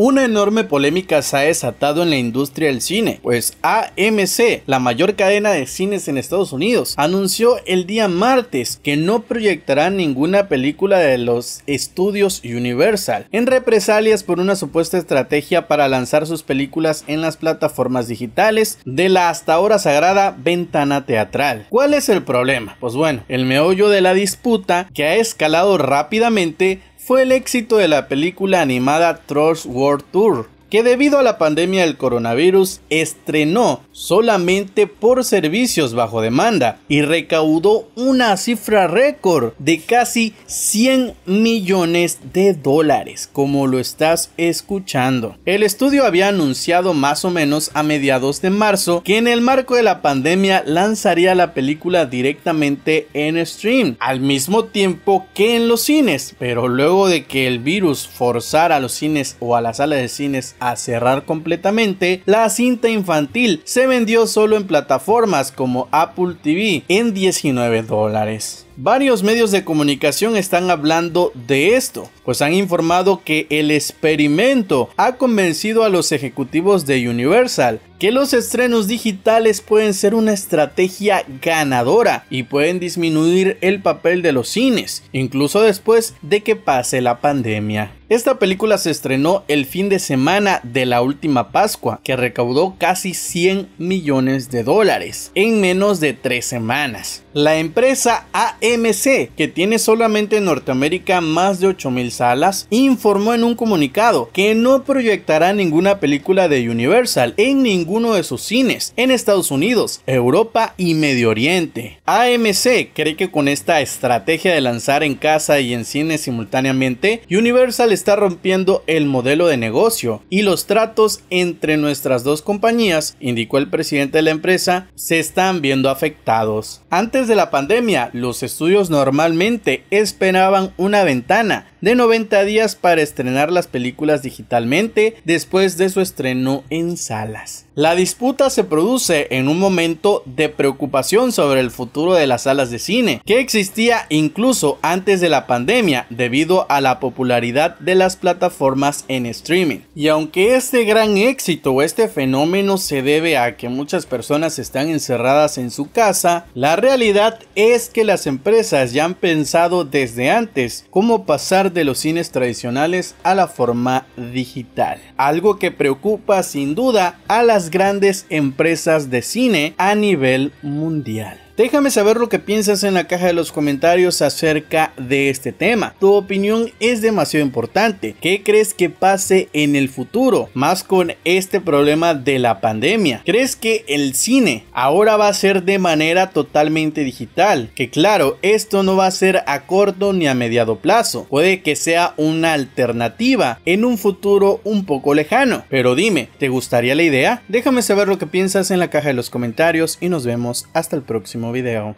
una enorme polémica se ha desatado en la industria del cine, pues AMC, la mayor cadena de cines en Estados Unidos, anunció el día martes que no proyectará ninguna película de los estudios Universal, en represalias por una supuesta estrategia para lanzar sus películas en las plataformas digitales de la hasta ahora sagrada ventana teatral. ¿Cuál es el problema? Pues bueno, el meollo de la disputa, que ha escalado rápidamente, fue el éxito de la película animada Trolls World Tour, que debido a la pandemia del coronavirus estrenó solamente por servicios bajo demanda y recaudó una cifra récord de casi 100 millones de dólares, como lo estás escuchando. El estudio había anunciado más o menos a mediados de marzo que en el marco de la pandemia lanzaría la película directamente en stream, al mismo tiempo que en los cines, pero luego de que el virus forzara a los cines o a las salas de cines a cerrar completamente, la cinta infantil se vendió solo en plataformas como Apple TV en 19 dólares. Varios medios de comunicación están hablando de esto, pues han informado que el experimento ha convencido a los ejecutivos de Universal que los estrenos digitales pueden ser una estrategia ganadora y pueden disminuir el papel de los cines, incluso después de que pase la pandemia. Esta película se estrenó el fin de semana de la última Pascua, que recaudó casi 100 millones de dólares en menos de tres semanas. La empresa AMC, que tiene solamente en Norteamérica más de 8000 salas, informó en un comunicado que no proyectará ninguna película de Universal en ninguno de sus cines en Estados Unidos, Europa y Medio Oriente. AMC cree que con esta estrategia de lanzar en casa y en cine simultáneamente, Universal está rompiendo el modelo de negocio y los tratos entre nuestras dos compañías, indicó el presidente de la empresa, se están viendo afectados. Antes de la pandemia, los estudios normalmente esperaban una ventana de 90 días para estrenar las películas digitalmente después de su estreno en salas. La disputa se produce en un momento de preocupación sobre el futuro de las salas de cine, que existía incluso antes de la pandemia debido a la popularidad de las plataformas en streaming. Y aunque este gran éxito o este fenómeno se debe a que muchas personas están encerradas en su casa, la realidad es que las empresas ya han pensado desde antes cómo pasar de los cines tradicionales a la forma digital. Algo que preocupa sin duda a las grandes empresas de cine a nivel mundial. Déjame saber lo que piensas en la caja de los comentarios acerca de este tema. Tu opinión es demasiado importante. ¿Qué crees que pase en el futuro? Más con este problema de la pandemia. ¿Crees que el cine ahora va a ser de manera totalmente digital? Que claro, esto no va a ser a corto ni a mediado plazo. Puede que sea una alternativa en un futuro un poco lejano. Pero dime, ¿te gustaría la idea? Déjame saber lo que piensas en la caja de los comentarios y nos vemos hasta el video.